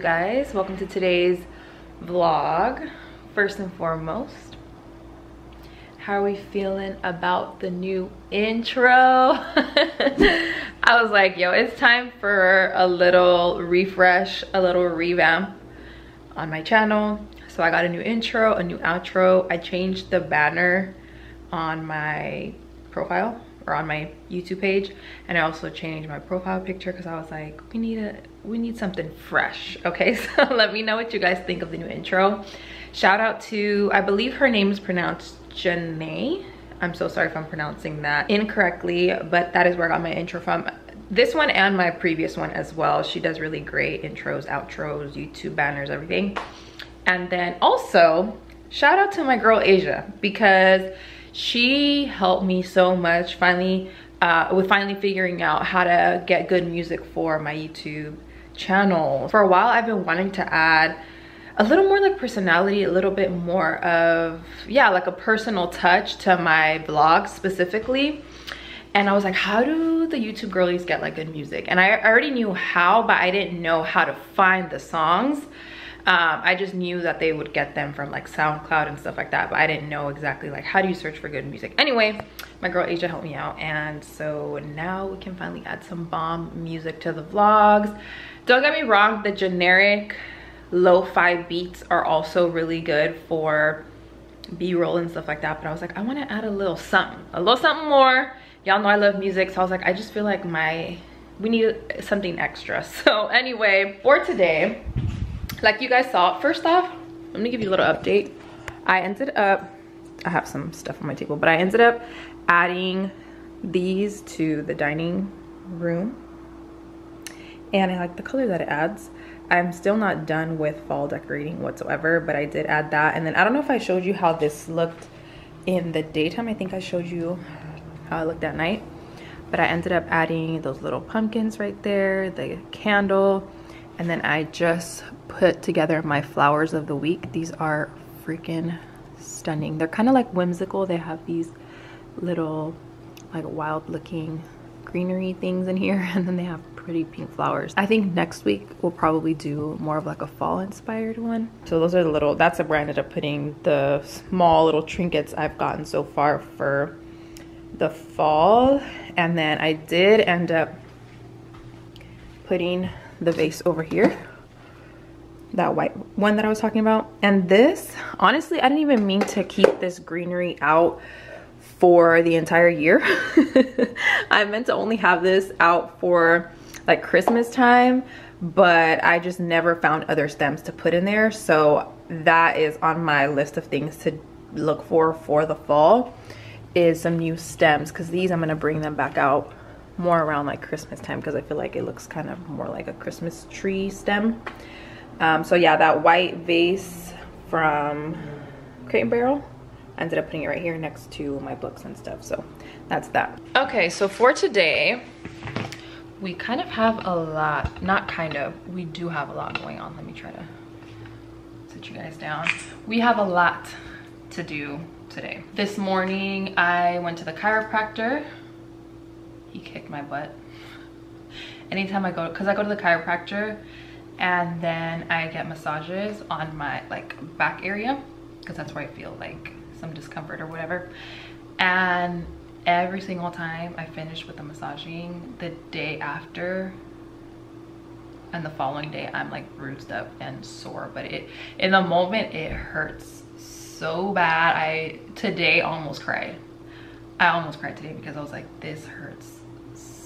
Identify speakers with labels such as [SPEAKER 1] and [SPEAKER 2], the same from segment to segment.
[SPEAKER 1] you
[SPEAKER 2] guys, welcome to today's vlog. First and foremost, how are we feeling about the new intro? I was like, yo, it's time for a little refresh, a little revamp on my channel. So I got a new intro, a new outro. I changed the banner on my profile or on my YouTube page. And I also changed my profile picture because I was like, we need a we need something fresh. Okay, so let me know what you guys think of the new intro. Shout out to, I believe her name is pronounced Jahnae. I'm so sorry if I'm pronouncing that incorrectly, but that is where I got my intro from. This one and my previous one as well. She does really great intros, outros, YouTube banners, everything. And then also, shout out to my girl Asia because she helped me so much finally uh, with finally figuring out how to get good music for my YouTube channel. For a while, I've been wanting to add a little more like personality, a little bit more of, yeah, like a personal touch to my vlog specifically. And I was like, how do the YouTube girlies get like good music? And I already knew how, but I didn't know how to find the songs. Um, I just knew that they would get them from like SoundCloud and stuff like that, but I didn't know exactly like how do you search for good music. Anyway, my girl Asia helped me out, and so now we can finally add some bomb music to the vlogs. Don't get me wrong, the generic lo-fi beats are also really good for b-roll and stuff like that, but I was like, I want to add a little something, a little something more. Y'all know I love music, so I was like, I just feel like my we need something extra. So anyway, for today, like you guys saw first off. Let me give you a little update. I ended up i have some stuff on my table but i ended up adding these to the dining room. And i like the color that it adds. I'm still not done with fall decorating whatsoever but i did add that. And then i don't know if i showed you how this looked in the daytime. I think i showed you how it looked at night. But i ended up adding those little pumpkins right there the candle and then I just put together my flowers of the week. These are freaking stunning. They're kind of like whimsical. They have these little like wild looking greenery things in here and then they have pretty pink flowers. I think next week we'll probably do more of like a fall inspired one. So those are the little, that's where I ended up putting the small little trinkets I've gotten so far for the fall. And then I did end up putting the vase over here that white one that I was talking about. And this, honestly, I didn't even mean to keep this greenery out for the entire year. I meant to only have this out for like Christmas time, but I just never found other stems to put in there. So that is on my list of things to look for for the fall is some new stems because these I'm going to bring them back out more around like Christmas time because I feel like it looks kind of more like a Christmas tree stem. Um, so yeah, that white vase from Crate and Barrel, I ended up putting it right here next to my books and stuff. So that's that. Okay, so for today, we kind of have a lot, not kind of, we do have a lot going on. Let me try to sit you guys down. We have a lot to do today. This morning, I went to the chiropractor he kicked my butt. Anytime i go because i go to the chiropractor and then i get massages on my like back area because that's where i feel like some discomfort or whatever. And every single time i finish with the massaging the day after and the following day i'm like bruised up and sore. But it in the moment it hurts so bad. I today almost cried. I almost cried today because i was like this hurts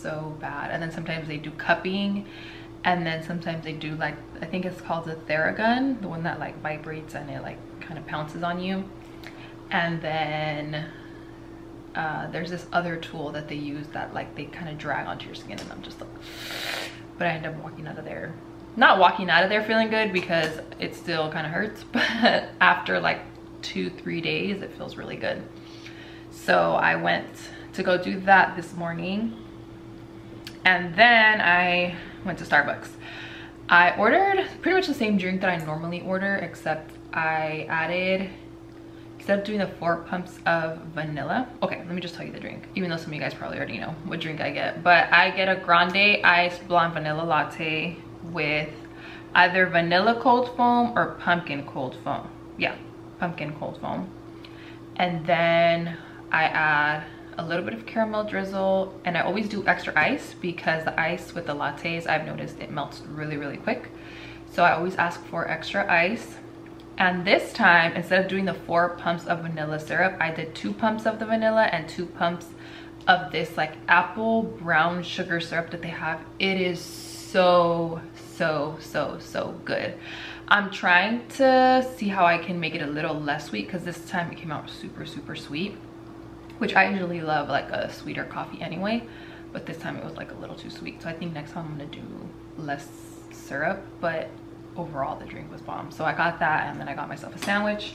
[SPEAKER 2] so bad. And then sometimes they do cupping and then sometimes they do like, I think it's called a Theragun, the one that like vibrates and it like kind of pounces on you. And then uh, there's this other tool that they use that like they kind of drag onto your skin and I'm just like, but I end up walking out of there. Not walking out of there feeling good because it still kind of hurts, but after like two, three days, it feels really good. So I went to go do that this morning and then I went to Starbucks. I ordered pretty much the same drink that I normally order except I added instead of doing the four pumps of vanilla okay let me just tell you the drink even though some of you guys probably already know what drink i get. But i get a grande iced blonde vanilla latte with either vanilla cold foam or pumpkin cold foam. Yeah pumpkin cold foam. And then i add a little bit of caramel drizzle and i always do extra ice because the ice with the lattes i've noticed it melts really really quick so i always ask for extra ice and this time, instead of doing the four pumps of vanilla syrup, I did two pumps of the vanilla and two pumps of this like apple brown sugar syrup that they have. It is so, so, so, so good. I'm trying to see how I can make it a little less sweet because this time it came out super, super sweet, which I usually love like a sweeter coffee anyway. But this time it was like a little too sweet. So I think next time I'm gonna do less syrup, but overall the drink was bomb so i got that and then i got myself a sandwich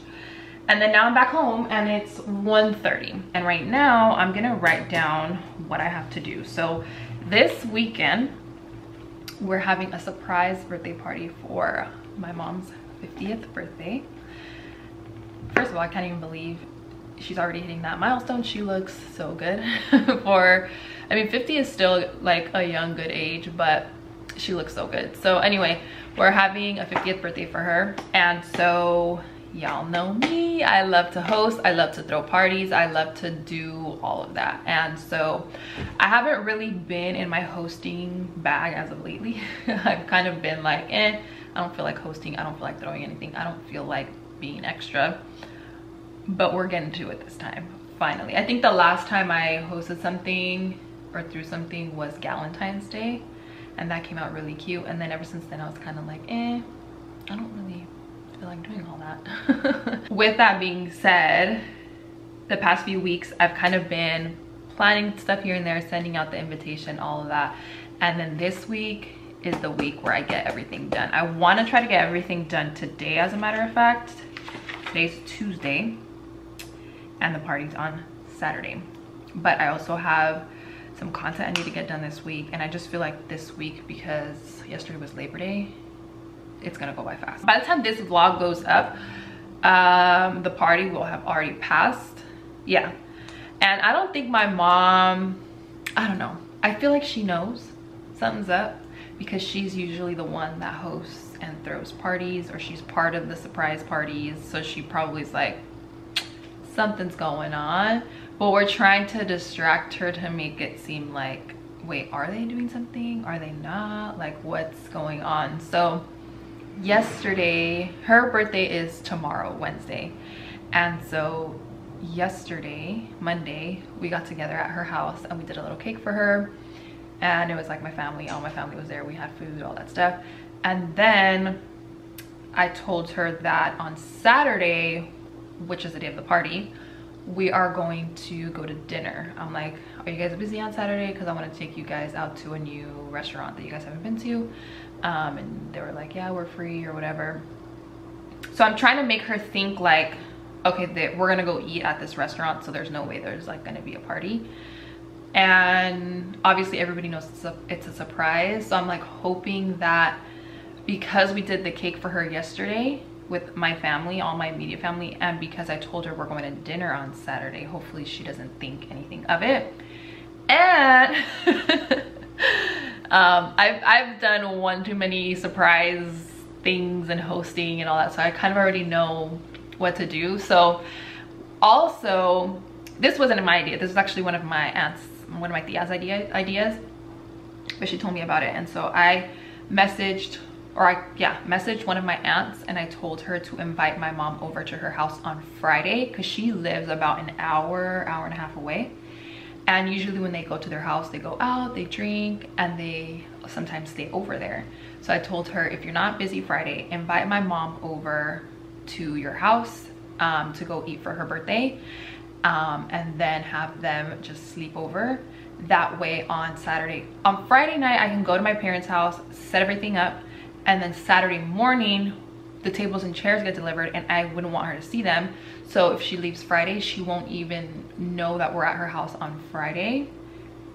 [SPEAKER 2] and then now i'm back home and it's 1:30. and right now i'm gonna write down what i have to do so this weekend we're having a surprise birthday party for my mom's 50th birthday first of all i can't even believe she's already hitting that milestone. She looks so good for i mean 50 is still like a young good age but she looks so good. So anyway we're having a 50th birthday for her. And so y'all know me. I love to host. I love to throw parties. I love to do all of that. And so i haven't really been in my hosting bag as of lately. I've kind of been like eh i don't feel like hosting. I don't feel like throwing anything. I don't feel like being extra but we're getting to it this time finally. I think the last time i hosted something or threw something was galentine's day and that came out really cute. And then ever since then i was kind of like eh i don't really feel like doing all that. With that being said the past few weeks i've kind of been planning stuff here and there sending out the invitation all of that. And then this week is the week where i get everything done. I want to try to get everything done today as a matter of fact. Today's tuesday and the party's on saturday but i also have some content I need to get done this week. And I just feel like this week, because yesterday was Labor Day, it's gonna go by fast. By the time this vlog goes up, um, the party will have already passed. Yeah. And I don't think my mom, I don't know. I feel like she knows something's up because she's usually the one that hosts and throws parties or she's part of the surprise parties. So she probably is like, something's going on but we're trying to distract her to make it seem like wait are they doing something? Are they not? Like what's going on? So yesterday her birthday is tomorrow wednesday. And so yesterday monday we got together at her house and we did a little cake for her. And it was like my family all my family was there. We had food all that stuff. And then i told her that on saturday which is the day of the party we are going to go to dinner. I'm like, are you guys busy on Saturday? Because I want to take you guys out to a new restaurant that you guys haven't been to. Um, and they were like, yeah, we're free or whatever. So I'm trying to make her think like, okay, they, we're gonna go eat at this restaurant. So there's no way there's like gonna be a party. And obviously everybody knows it's a, it's a surprise. So I'm like hoping that because we did the cake for her yesterday, with my family, all my immediate family, and because I told her we're going to dinner on Saturday, hopefully she doesn't think anything of it. And um, I've, I've done one too many surprise things and hosting and all that, so I kind of already know what to do. So also, this wasn't my idea. This was actually one of my aunts, one of my tia's idea, ideas, but she told me about it. And so I messaged or I, yeah, messaged one of my aunts and I told her to invite my mom over to her house on Friday because she lives about an hour, hour and a half away. And usually when they go to their house, they go out, they drink, and they sometimes stay over there. So I told her, if you're not busy Friday, invite my mom over to your house um, to go eat for her birthday. Um, and then have them just sleep over. That way on Saturday, on Friday night, I can go to my parents' house, set everything up, and then Saturday morning the tables and chairs get delivered and I wouldn't want her to see them. So if she leaves Friday, she won't even know that we're at her house on Friday.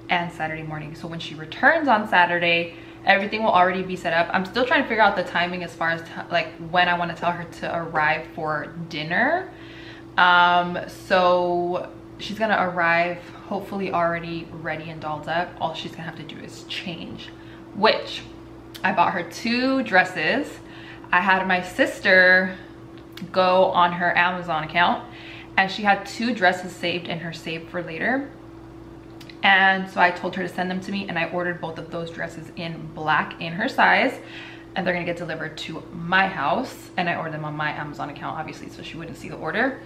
[SPEAKER 2] and Saturday morning. So when she returns on Saturday, everything will already be set up. I'm still trying to figure out the timing as far as like when I want to tell her to arrive for dinner. Um, so she's gonna arrive hopefully already ready and dolled up. All she's gonna have to do is change, which I bought her two dresses. I had my sister go on her Amazon account and she had two dresses saved in her save for later. And so I told her to send them to me and I ordered both of those dresses in black in her size and they're gonna get delivered to my house and I ordered them on my Amazon account obviously so she wouldn't see the order.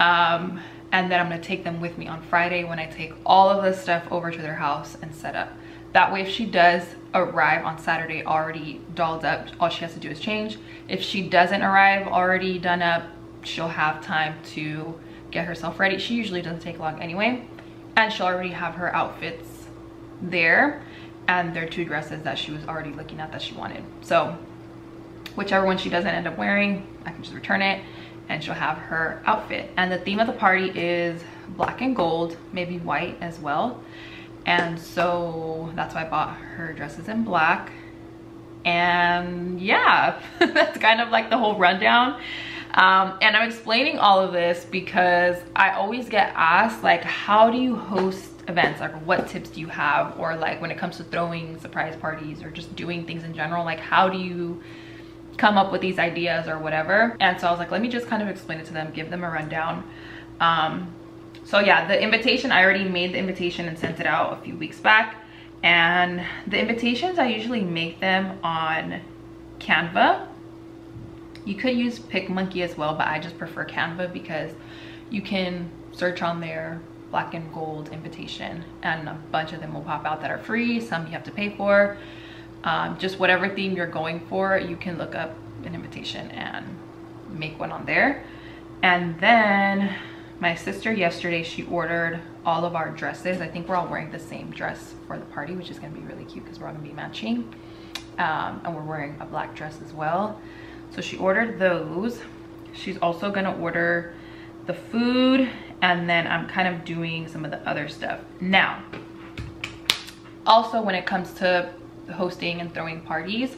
[SPEAKER 2] Um, and then I'm gonna take them with me on Friday when I take all of the stuff over to their house and set up that way if she does arrive on Saturday already dolled up all she has to do is change. If she doesn't arrive already done up she'll have time to get herself ready. She usually doesn't take long anyway. And she'll already have her outfits there and they're two dresses that she was already looking at that she wanted. So whichever one she doesn't end up wearing i can just return it and she'll have her outfit. And the theme of the party is black and gold maybe white as well and so that's why i bought her dresses in black and yeah that's kind of like the whole rundown um, and I'm explaining all of this because I always get asked like, how do you host events? Like what tips do you have? Or like when it comes to throwing surprise parties or just doing things in general, like how do you come up with these ideas or whatever? And so I was like, let me just kind of explain it to them, give them a rundown. Um, so yeah, the invitation, I already made the invitation and sent it out a few weeks back. And the invitations, I usually make them on Canva you could use PicMonkey as well, but I just prefer Canva because you can search on there black and gold invitation and a bunch of them will pop out that are free. Some you have to pay for. Um, just whatever theme you're going for, you can look up an invitation and make one on there. And then my sister yesterday, she ordered all of our dresses. I think we're all wearing the same dress for the party, which is gonna be really cute because we're all gonna be matching. Um, and we're wearing a black dress as well. So she ordered those. She's also gonna order the food and then I'm kind of doing some of the other stuff. Now, also when it comes to hosting and throwing parties,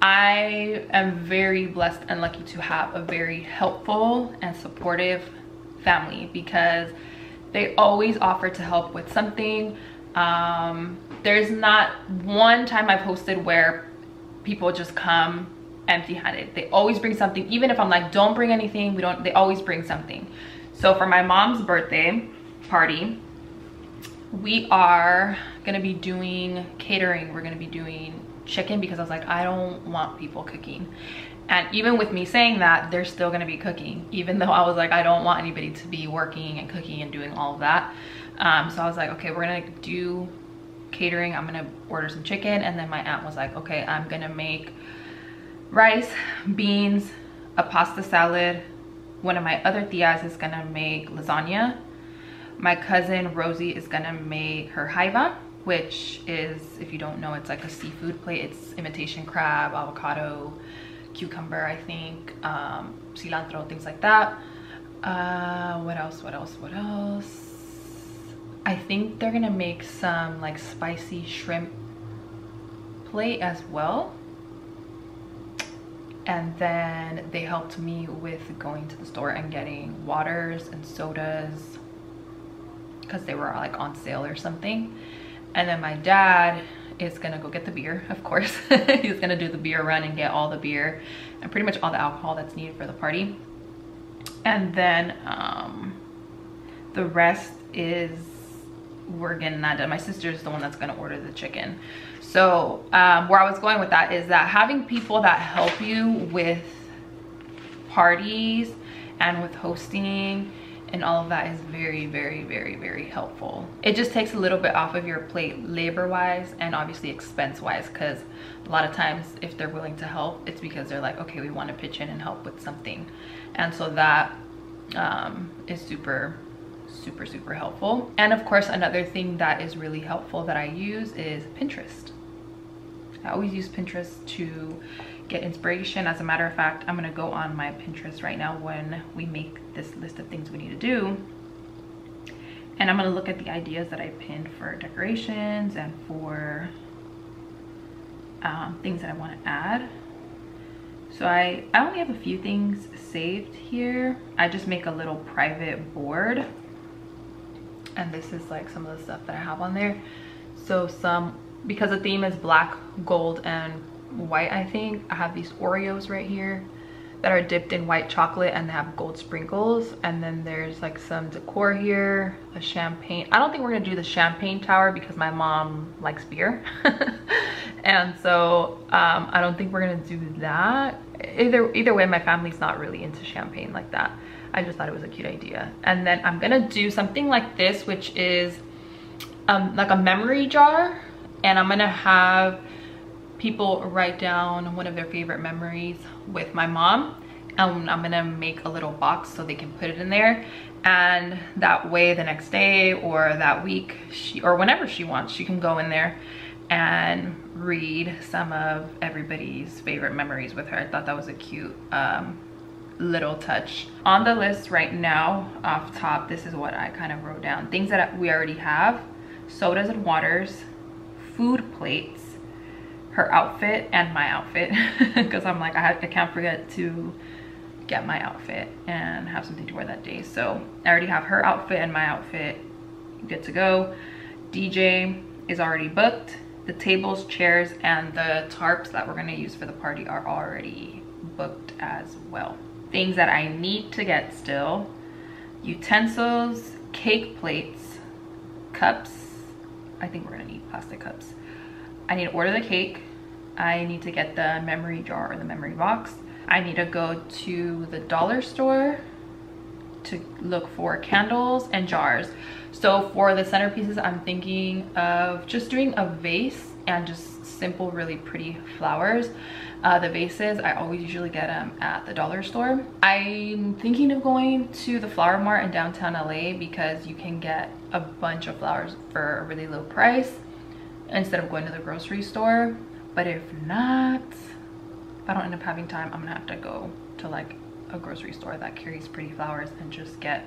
[SPEAKER 2] I am very blessed and lucky to have a very helpful and supportive family because they always offer to help with something. Um, there's not one time I've hosted where people just come empty-handed. They always bring something even if i'm like don't bring anything we don't they always bring something. So for my mom's birthday party we are gonna be doing catering. We're gonna be doing chicken because i was like i don't want people cooking and even with me saying that they're still gonna be cooking even though i was like i don't want anybody to be working and cooking and doing all of that um, so i was like okay we're gonna do catering i'm gonna order some chicken and then my aunt was like okay i'm gonna make rice, beans, a pasta salad. One of my other tias is gonna make lasagna. My cousin Rosie is gonna make her jaiba, which is, if you don't know, it's like a seafood plate. It's imitation crab, avocado, cucumber, I think, um, cilantro, things like that. Uh, what else, what else, what else? I think they're gonna make some like spicy shrimp plate as well and then they helped me with going to the store and getting waters and sodas because they were like on sale or something and then my dad is gonna go get the beer of course. He's gonna do the beer run and get all the beer and pretty much all the alcohol that's needed for the party. And then um, the rest is we're getting that done. My sister's the one that's gonna order the chicken. So um, where I was going with that is that having people that help you with parties and with hosting and all of that is very, very, very, very helpful. It just takes a little bit off of your plate labor-wise and obviously expense-wise because a lot of times if they're willing to help, it's because they're like, okay, we want to pitch in and help with something. And so that um, is super, super, super helpful. And of course, another thing that is really helpful that I use is Pinterest. I always use Pinterest to get inspiration. As a matter of fact, I'm gonna go on my Pinterest right now when we make this list of things we need to do. and I'm gonna look at the ideas that I pinned for decorations and for um, things that I want to add. So I, I only have a few things saved here. I just make a little private board. And this is like some of the stuff that I have on there. So some, because the theme is black, gold, and white, I think, I have these Oreos right here that are dipped in white chocolate and have gold sprinkles. And then there's like some decor here a champagne. I don't think we're gonna do the champagne tower because my mom likes beer. And so um, i don't think we're gonna do that. Either either way my family's not really into champagne like that. I just thought it was a cute idea. And then i'm gonna do something like this which is um, like a memory jar. And i'm gonna have people write down one of their favorite memories with my mom and I'm gonna make a little box so they can put it in there. And that way the next day or that week she or whenever she wants she can go in there and read some of everybody's favorite memories with her. I thought that was a cute um, little touch. On the list right now off top this is what I kind of wrote down. Things that we already have sodas and waters food plates her outfit and my outfit because I'm like I, have, I can't forget to get my outfit and have something to wear that day. So I already have her outfit and my outfit good to go. DJ is already booked. The tables chairs and the tarps that we're going to use for the party are already booked as well. Things that I need to get still utensils cake plates cups. I think we're gonna need plastic cups I need to order the cake. I need to get the memory jar or the memory box. I need to go to the dollar store to look for candles and jars. So for the centerpieces, I'm thinking of just doing a vase and just simple, really pretty flowers. Uh, the vases, I always usually get them at the dollar store. I'm thinking of going to the Flower Mart in downtown LA because you can get a bunch of flowers for a really low price instead of going to the grocery store. But if not, if I don't end up having time, I'm gonna have to go to like a grocery store that carries pretty flowers and just get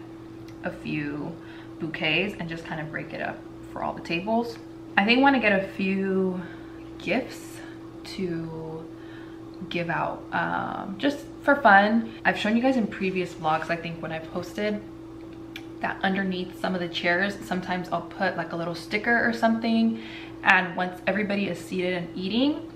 [SPEAKER 2] a few bouquets and just kind of break it up for all the tables. I think I want to get a few gifts to give out um, just for fun. I've shown you guys in previous vlogs, I think when I've posted that underneath some of the chairs, sometimes I'll put like a little sticker or something and once everybody is seated and eating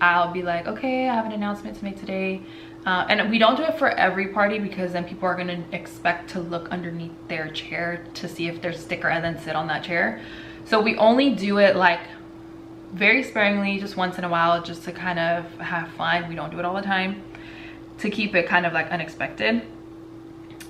[SPEAKER 2] i'll be like okay i have an announcement to make today. Uh, and we don't do it for every party because then people are going to expect to look underneath their chair to see if there's a sticker and then sit on that chair. So we only do it like very sparingly just once in a while just to kind of have fun. We don't do it all the time to keep it kind of like unexpected.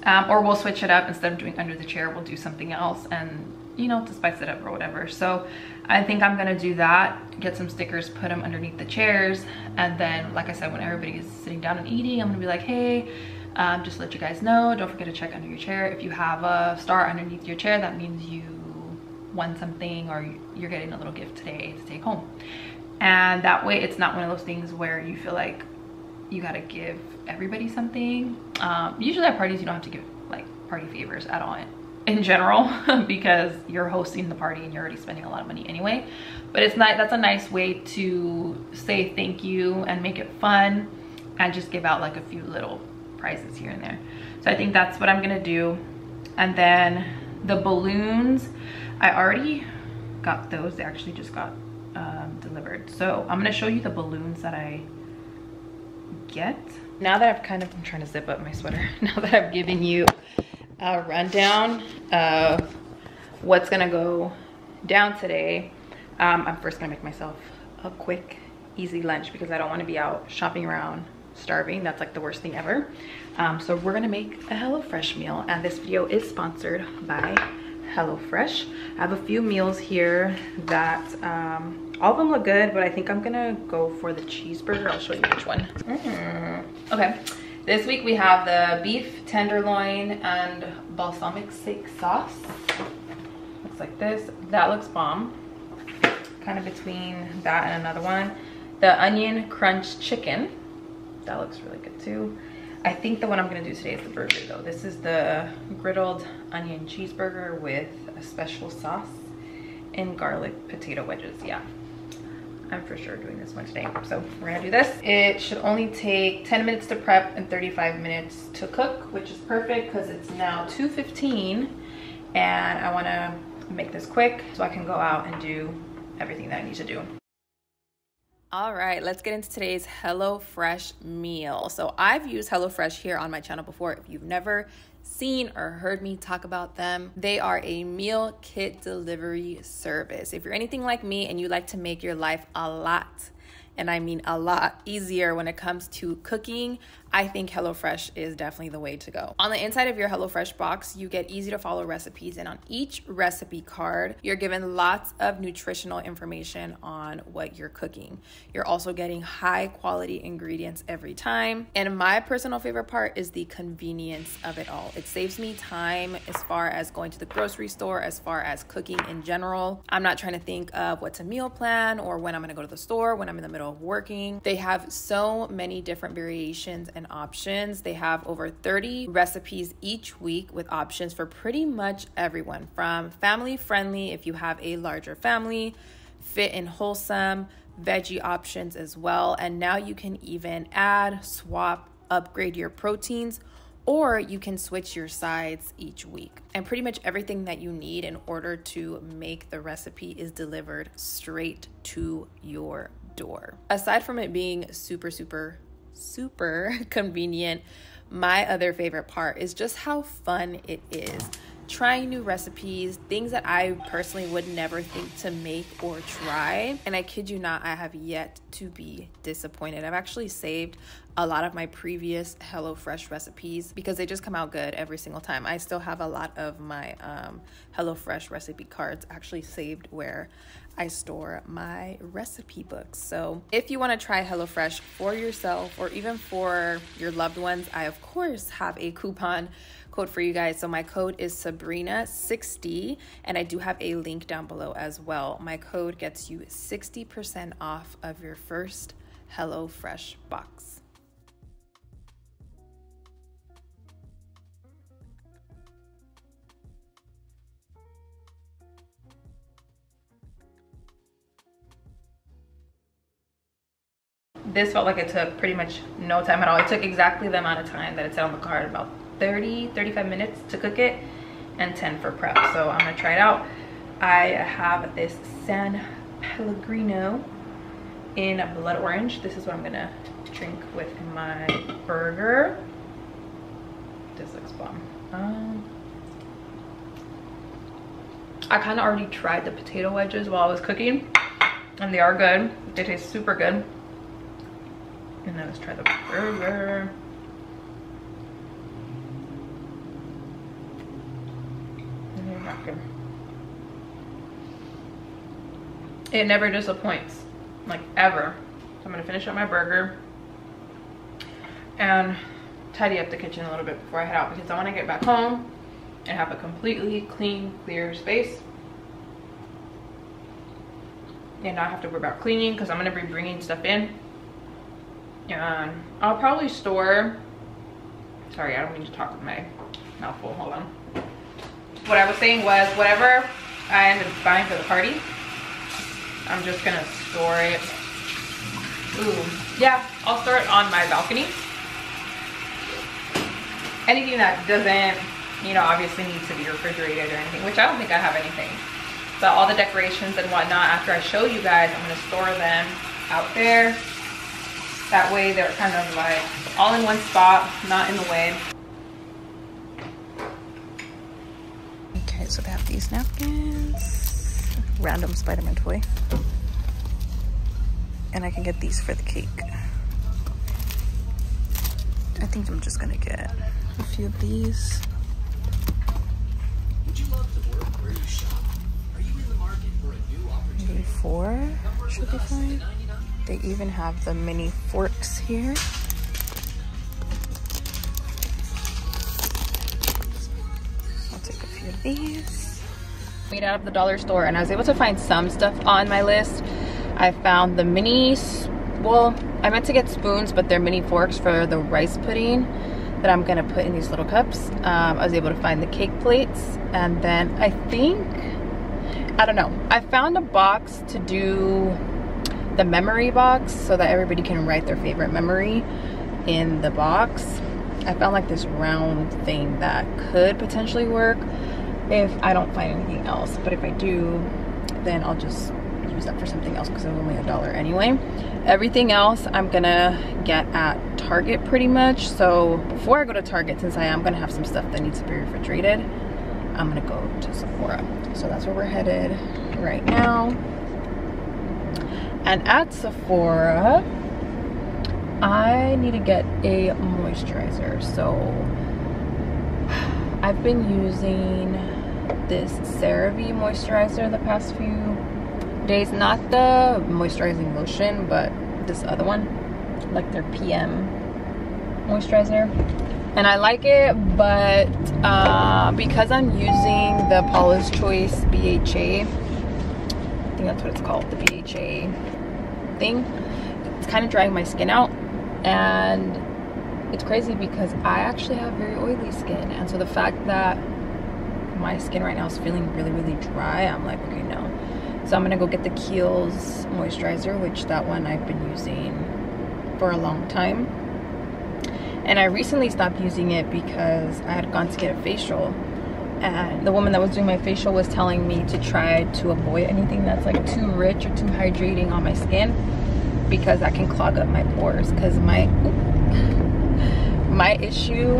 [SPEAKER 2] Um, or we'll switch it up. Instead of doing under the chair we'll do something else and you know to spice it up or whatever so I think I'm gonna do that, get some stickers, put them underneath the chairs. And then, like I said, when everybody is sitting down and eating, I'm gonna be like, hey, um, just let you guys know, don't forget to check under your chair. If you have a star underneath your chair, that means you won something or you're getting a little gift today to take home. And that way it's not one of those things where you feel like you gotta give everybody something. Um, usually at parties, you don't have to give like party favors at all in general because you're hosting the party and you're already spending a lot of money anyway. But it's not that's a nice way to say thank you and make it fun and just give out like a few little prizes here and there. So i think that's what i'm gonna do. And then the balloons i already got those. They actually just got um, delivered. So i'm gonna show you the balloons that i get. Now that i've kind of i'm trying to zip up my sweater. Now that i've given you a rundown of what's gonna go down today. Um, I'm first gonna make myself a quick, easy lunch because I don't wanna be out shopping around starving. That's like the worst thing ever. Um, so we're gonna make a HelloFresh meal and this video is sponsored by HelloFresh. I have a few meals here that um, all of them look good, but I think I'm gonna go for the cheeseburger. I'll show you which one. Mm. Okay. This week we have the beef tenderloin and balsamic steak sauce. Looks like this. That looks bomb. Kind of between that and another one. The onion crunch chicken. That looks really good too. I think the one I'm gonna do today is the burger though. This is the griddled onion cheeseburger with a special sauce and garlic potato wedges, yeah. I'm for sure doing this one today. So we're gonna do this. It should only take 10 minutes to prep and 35 minutes to cook, which is perfect because it's now 2.15 and I wanna make this quick so I can go out and do everything that I need to do. All right, let's get into today's HelloFresh meal. So I've used HelloFresh here on my channel before. If you've never seen or heard me talk about them, they are a meal kit delivery service. If you're anything like me and you like to make your life a lot and I mean a lot easier when it comes to cooking, I think HelloFresh is definitely the way to go. On the inside of your HelloFresh box, you get easy to follow recipes, and on each recipe card, you're given lots of nutritional information on what you're cooking. You're also getting high quality ingredients every time. And my personal favorite part is the convenience of it all. It saves me time as far as going to the grocery store, as far as cooking in general. I'm not trying to think of what's a meal plan or when I'm gonna go to the store, when I'm in the middle of working. They have so many different variations and options. They have over 30 recipes each week with options for pretty much everyone from family friendly if you have a larger family, fit and wholesome, veggie options as well. And now you can even add, swap, upgrade your proteins or you can switch your sides each week. And pretty much everything that you need in order to make the recipe is delivered straight to your door. Aside from it being super, super, super convenient, my other favorite part is just how fun it is. Trying new recipes, things that I personally would never think to make or try. And I kid you not, I have yet to be disappointed. I've actually saved a lot of my previous HelloFresh recipes because they just come out good every single time. I still have a lot of my um, HelloFresh recipe cards actually saved where I store my recipe books. So if you want to try HelloFresh for yourself or even for your loved ones, I of course have a coupon code for you guys. So my code is Sabrina60 and I do have a link down below as well. My code gets you 60% off of your first HelloFresh box. This felt like it took pretty much no time at all. It took exactly the amount of time that it said on the card, about 30, 35 minutes to cook it and 10 for prep. So I'm gonna try it out. I have this San Pellegrino in a blood orange. This is what I'm gonna drink with my burger. This looks bomb. Um, I kind of already tried the potato wedges while I was cooking and they are good. They taste super good. And now let's try the burger. It never disappoints, like ever. So I'm gonna finish up my burger and tidy up the kitchen a little bit before I head out because I wanna get back home and have a completely clean, clear space and not have to worry about cleaning because I'm gonna be bringing stuff in and I'll probably store sorry I don't mean to talk with my mouth full hold on. What I was saying was whatever I end up buying for the party I'm just gonna store it. Ooh yeah I'll store it on my balcony. Anything that doesn't you know obviously needs to be refrigerated or anything which I don't think I have anything. But all the decorations and whatnot after I show you guys I'm gonna store them out there that way they're kind of like all in one spot, not in the way. Okay, so they have these napkins. Random Spider-Man toy. And I can get these for the cake. I think I'm just gonna get a few of these. Maybe four should be fine. They even have the mini forks here. I'll take a few of these. Made out of the dollar store and I was able to find some stuff on my list. I found the mini well, I meant to get spoons, but they're mini forks for the rice pudding that I'm gonna put in these little cups. Um, I was able to find the cake plates. And then I think, I don't know. I found a box to do the memory box so that everybody can write their favorite memory in the box. I found like this round thing that could potentially work if I don't find anything else. But if I do, then I'll just use that for something else because it was only a dollar anyway. Everything else I'm gonna get at Target pretty much. So before I go to Target, since I am gonna have some stuff that needs to be refrigerated, I'm gonna go to Sephora. So that's where we're headed right now. And at Sephora, I need to get a moisturizer. So I've been using this CeraVe moisturizer the past few days. Not the moisturizing lotion, but this other one, like their PM moisturizer. And I like it, but uh, because I'm using the Paula's Choice BHA, think that's what it's called, the BHA thing, it's kind of drying my skin out. And it's crazy because I actually have very oily skin. And so the fact that my skin right now is feeling really, really dry, I'm like, okay, no. So I'm gonna go get the Kiehl's moisturizer, which that one I've been using for a long time. And I recently stopped using it because I had gone to get a facial and the woman that was doing my facial was telling me to try to avoid anything that's like too rich or too hydrating on my skin because that can clog up my pores because my my issue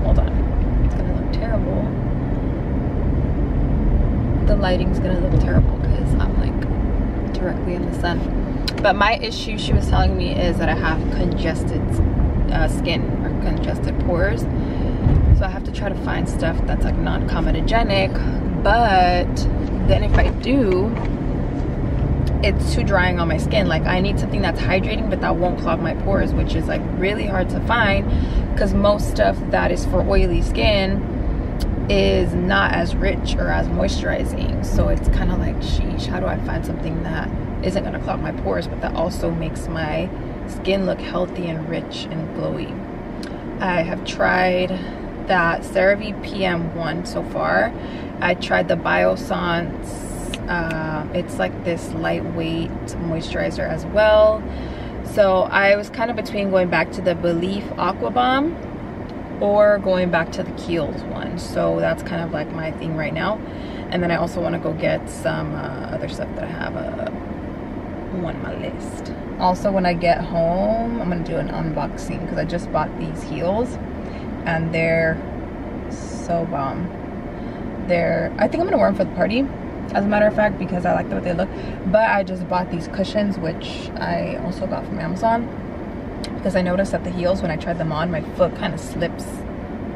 [SPEAKER 2] hold on it's gonna look terrible the lighting's gonna look terrible because I'm like directly in the sun. But my issue, she was telling me, is that I have congested uh, skin or congested pores. So I have to try to find stuff that's like non-comedogenic. But then if I do, it's too drying on my skin. Like I need something that's hydrating but that won't clog my pores, which is like really hard to find because most stuff that is for oily skin is not as rich or as moisturizing. So it's kind of like, sheesh, how do I find something that isn't going to clog my pores, but that also makes my skin look healthy and rich and glowy. I have tried that CeraVe PM1 so far. I tried the Biossance. Uh, it's like this lightweight moisturizer as well. So I was kind of between going back to the Belif Aqua Bomb or going back to the Kiehl's one. So that's kind of like my thing right now. And then I also want to go get some uh, other stuff that I have uh, on my list. Also, when I get home, I'm going to do an unboxing because I just bought these heels and they're so bomb. They're, I think I'm to wear them for the party as a matter of fact because I like the way they look. But I just bought these cushions which I also got from Amazon because I noticed that the heels when I tried them on my foot kind of slips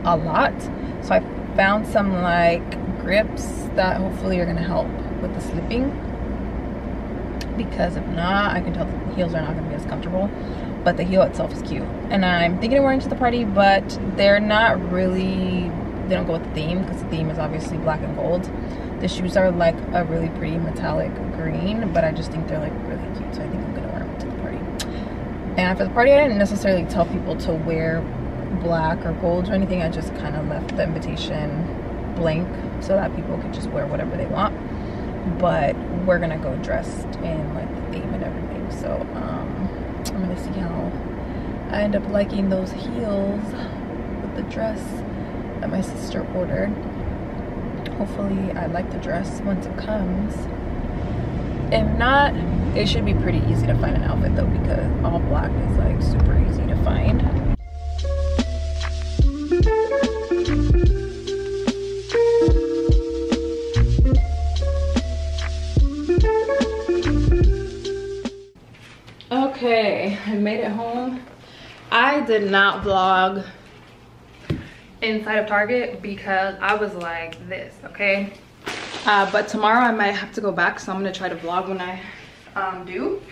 [SPEAKER 2] a lot so I found some like grips that hopefully are to help with the slipping because if not I can tell the heels are not to be as comfortable but the heel itself is cute and I'm thinking of wearing to the party but they're not really they don't go with the theme because the theme is obviously black and gold the shoes are like a really pretty metallic green but I just think they're like really cute so I think I'm gonna wear them to the party. and for the party, I didn't necessarily tell people to wear black or gold or anything. I just kind of left the invitation blank so that people could just wear whatever they want. But we're gonna go dressed in like the theme and everything. So um, Gonna see how I end up liking those heels with the dress that my sister ordered. Hopefully I like the dress once it comes. If not, it should be pretty easy to find an outfit though because all black is like super easy to find. I made it home. I did not vlog inside of Target because I was like this, okay? Uh, but tomorrow I might have to go back, so I'm gonna try to vlog when I um, do.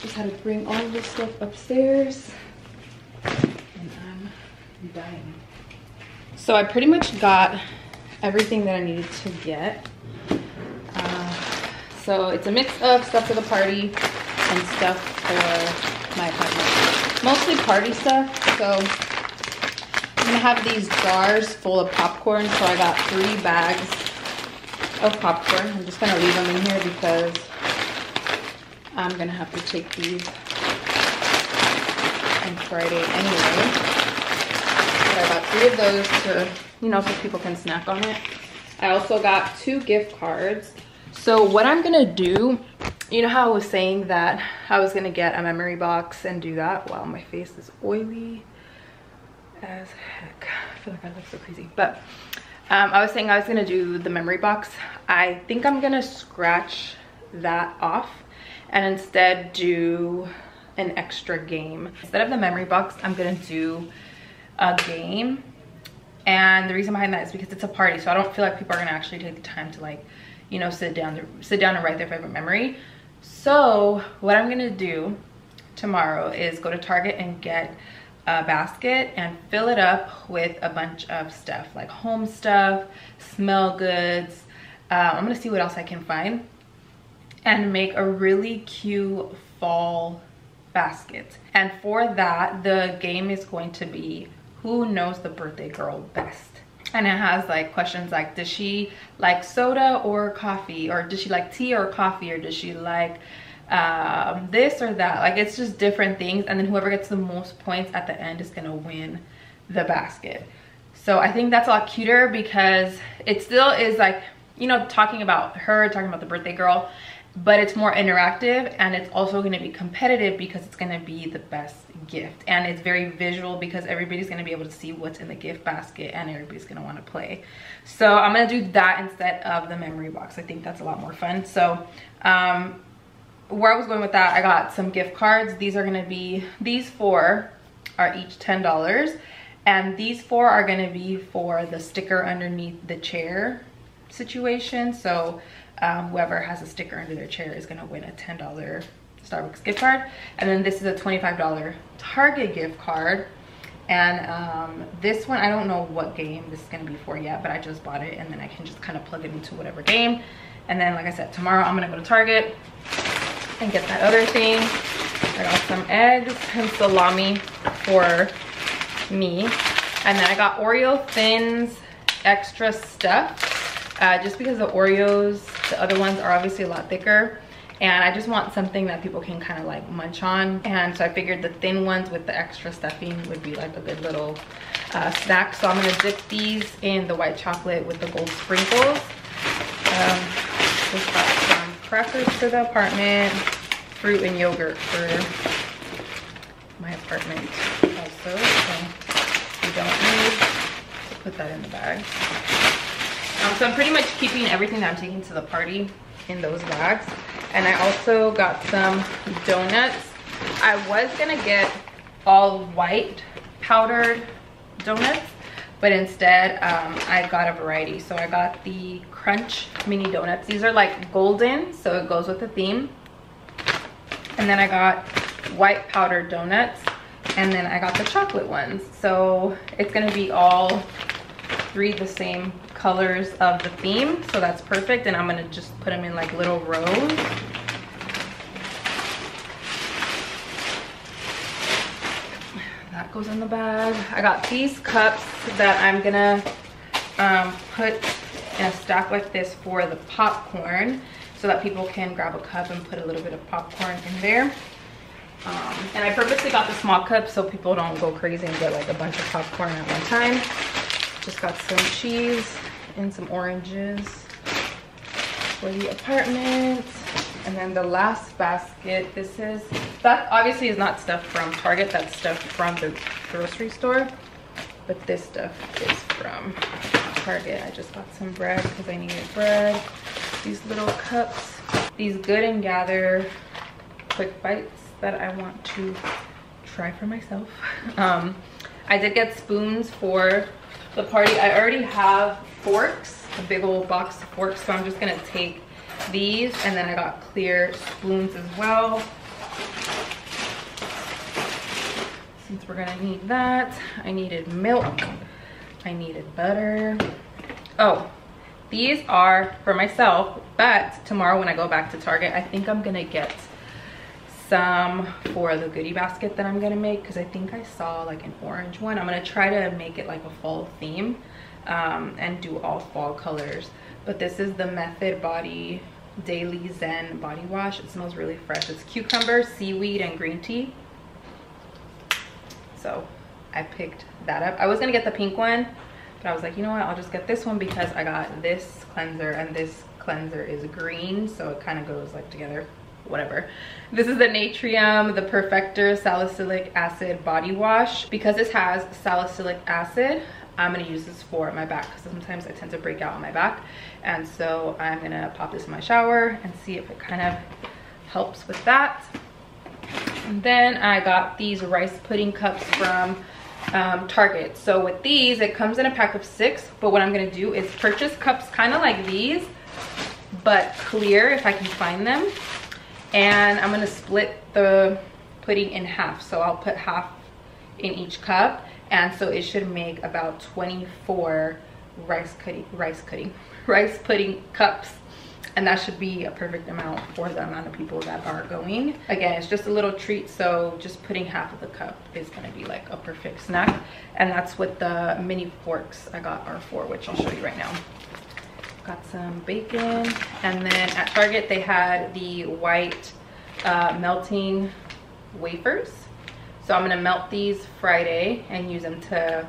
[SPEAKER 2] Just had to bring all this stuff upstairs. And I'm dying. So I pretty much got everything that I needed to get. Uh, so it's a mix of stuff for the party and stuff for my apartment. Mostly party stuff. So I'm gonna have these jars full of popcorn. So I got three bags of popcorn. I'm just gonna leave them in here because I'm gonna have to take these on Friday anyway. But I got three of those to, you know, so people can snack on it. I also got two gift cards. So what I'm gonna do, you know how I was saying that I was gonna get a memory box and do that? Wow, my face is oily as heck. I feel like I look so crazy. But um, I was saying I was gonna do the memory box. I think I'm gonna scratch that off and instead do an extra game. Instead of the memory box, I'm gonna do a game. And the reason behind that is because it's a party, so I don't feel like people are gonna actually take the time to like, you know, sit down, sit down and write their favorite memory. So what I'm gonna do tomorrow is go to Target and get a basket and fill it up with a bunch of stuff like home stuff, smell goods. Uh, I'm gonna see what else I can find and make a really cute fall basket. And for that, the game is going to be who knows the birthday girl best. And it has like questions like, does she like soda or coffee? Or does she like tea or coffee? Or does she like um, this or that? Like it's just different things. And then whoever gets the most points at the end is gonna win the basket. So I think that's a lot cuter because it still is like, you know, talking about her, talking about the birthday girl, but it's more interactive and it's also going to be competitive because it's going to be the best gift. And it's very visual because everybody's going to be able to see what's in the gift basket and everybody's going to want to play. So i'm going to do that instead of the memory box. I think that's a lot more fun. So um, where i was going with that i got some gift cards. These are going to be these four are each ten dollars and these four are going to be for the sticker underneath the chair situation. So um, whoever has a sticker under their chair is gonna win a $10 Starbucks gift card. And then this is a $25 Target gift card. And um, this one, I don't know what game this is gonna be for yet, but I just bought it and then I can just kind of plug it into whatever game. And then, like I said, tomorrow I'm gonna go to Target and get that other thing. I got some eggs and salami for me. And then I got Oreo Thins extra stuff uh, just because the Oreos, the other ones are obviously a lot thicker and I just want something that people can kind of like munch on. And so I figured the thin ones with the extra stuffing would be like a good little uh, snack. So I'm gonna dip these in the white chocolate with the gold sprinkles. Um, just got some crackers for the apartment fruit and yogurt for my apartment also so we don't need to put that in the bag. Um, so I'm pretty much keeping everything that I'm taking to the party in those bags. And I also got some donuts. I was gonna get all white powdered donuts, but instead um, I got a variety. So I got the Crunch Mini Donuts. These are like golden, so it goes with the theme. And then I got white powdered donuts. And then I got the chocolate ones. So it's gonna be all three the same colors of the theme so that's perfect and i'm gonna just put them in like little rows. That goes in the bag. I got these cups that i'm gonna um, put in a stack like this for the popcorn so that people can grab a cup and put a little bit of popcorn in there. Um, and I purposely got the small cup so people don't go crazy and get like a bunch of popcorn at one time. Just got some cheese and some oranges for the apartment. And then the last basket, this is, that obviously is not stuff from Target, that's stuff from the grocery store. But this stuff is from Target. I just got some bread because I needed bread. These little cups, these Good and Gather quick bites that I want to try for myself. Um, I did get spoons for the party. I already have forks, a big old box of forks, so I'm just gonna take these and then I got clear spoons as well. Since we're gonna need that, I needed milk, I needed butter. Oh, these are for myself but tomorrow when i go back to target i think i'm gonna get some for the goodie basket that i'm gonna make because i think i saw like an orange one. I'm gonna try to make it like a fall theme um, and do all fall colors. But this is the method body daily zen body wash. It smells really fresh. It's cucumber seaweed and green tea. So i picked that up. I was gonna get the pink one but i was like you know what? I'll just get this one because i got this cleanser and this cleanser is green so it kind of goes like together whatever this is the Naturium the perfector salicylic acid body wash because this has salicylic acid i'm to use this for my back because sometimes i tend to break out on my back and so i'm to pop this in my shower and see if it kind of helps with that and then i got these rice pudding cups from um, Target. So with these, it comes in a pack of six, but what I'm gonna do is purchase cups kind of like these, but clear if I can find them. And I'm gonna split the pudding in half. So I'll put half in each cup. And so it should make about 24 rice pudding, rice pudding, rice pudding cups. And that should be a perfect amount for the amount of people that are going. Again it's just a little treat. So just putting half of the cup is to be like a perfect snack. And that's what the mini forks i got are for which i'll show you right now got some bacon and then at target they had the white uh, melting wafers. So i'm going to melt these friday and use them to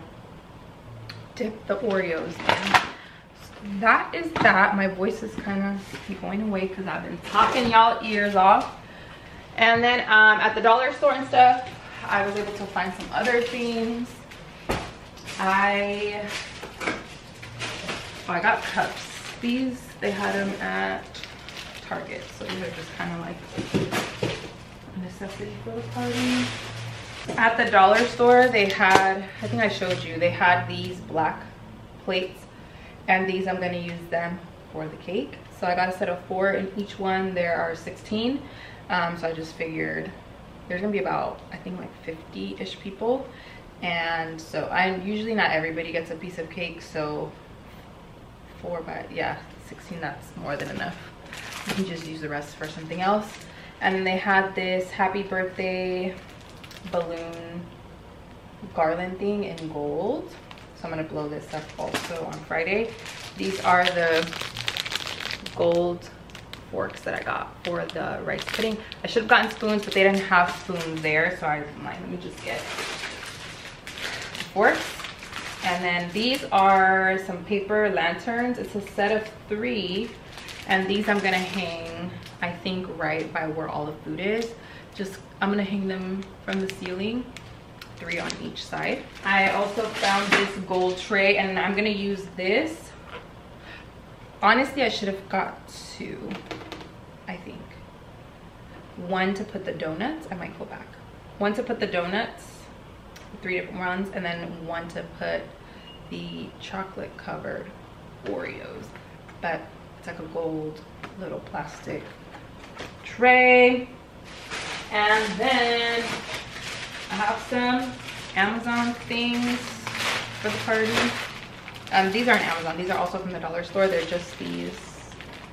[SPEAKER 2] dip the oreos in. That is that. My voice is kind of going away because i've been talking y'all ears off. And then um, at the dollar store and stuff i was able to find some other things. I oh, i got cups these they had them at target. So these are just kind of like necessity for the party. At the dollar store they had i think i showed you they had these black plates and these i'm going to use them for the cake. So i got a set of four in each one. There are 16 um, so i just figured there's gonna be about i think like 50-ish people. And so i'm usually not everybody gets a piece of cake so four by yeah 16 that's more than enough you can just use the rest for something else and then they had this happy birthday balloon garland thing in gold so I'm gonna blow this up also on Friday. These are the gold forks that I got for the rice pudding. I should have gotten spoons, but they didn't have spoons there. So I was like, let me just get forks. And then these are some paper lanterns. It's a set of three. And these I'm gonna hang, I think, right by where all the food is. Just, I'm gonna hang them from the ceiling three on each side. I also found this gold tray and I'm gonna use this. Honestly, I should have got two, I think. One to put the donuts, I might go back. One to put the donuts, three different ones, and then one to put the chocolate covered Oreos. But it's like a gold little plastic tray. And then I have some Amazon things for the party. Um, these aren't Amazon. These are also from the dollar store. They're just these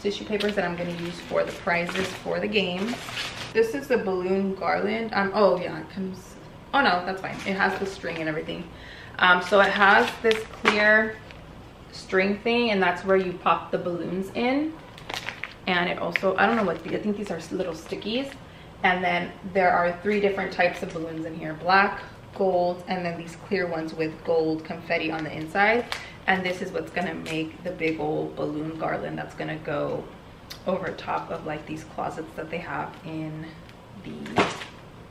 [SPEAKER 2] tissue papers that I'm going to use for the prizes for the game. This is the balloon garland. Um, oh, yeah, it comes... Oh, no, that's fine. It has the string and everything. Um, so it has this clear string thing, and that's where you pop the balloons in. And it also, I don't know what, the, I think these are little stickies. And then there are three different types of balloons in here black gold and then these clear ones with gold confetti on the inside. And this is what's gonna make the big old balloon garland that's gonna go over top of like these closets that they have in the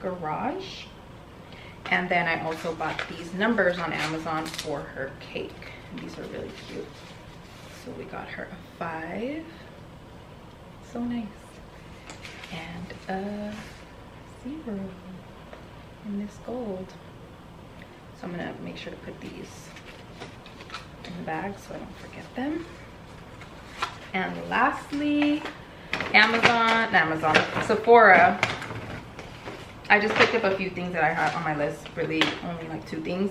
[SPEAKER 2] garage and then i also bought these numbers on amazon for her cake these are really cute so we got her a five so nice and a zero in this gold. So I'm gonna make sure to put these in the bag so I don't forget them. And lastly, Amazon, Amazon, Sephora. I just picked up a few things that I had on my list, really only like two things.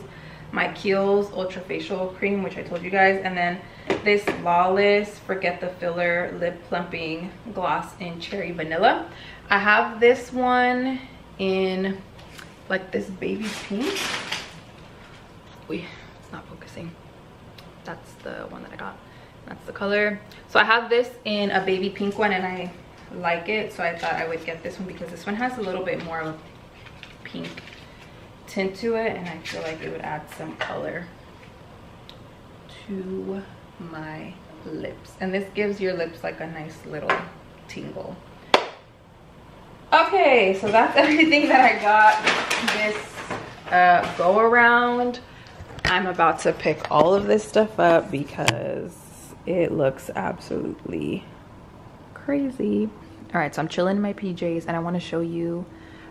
[SPEAKER 2] My Kiehl's Ultra Facial Cream, which I told you guys, and then this Flawless Forget the Filler Lip Plumping Gloss in Cherry Vanilla. I have this one in like this baby pink. Wait, it's not focusing. That's the one that I got. That's the color. So I have this in a baby pink one and I like it. So I thought I would get this one because this one has a little bit more of pink tint to it and I feel like it would add some color to my lips. And this gives your lips like a nice little tingle. Okay so that's everything that i got this uh, go around. I'm about to pick all of this stuff up because it looks absolutely crazy. All right so i'm chilling in my pjs and i want to show you